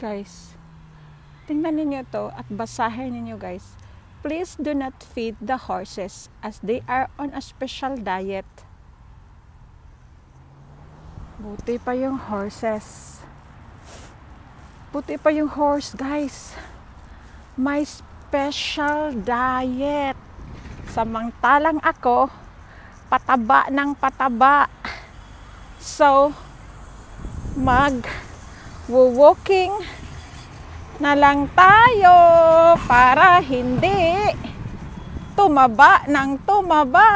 guys. Tingnan ninyo to at basahin ninyo guys. Please do not feed the horses as they are on a special diet. Buti pa yung horses. Buti pa yung horse guys. May special diet. Samantalang ako, pataba ng pataba. So, mag walking na lang tayo para hindi tumaba ng tumaba.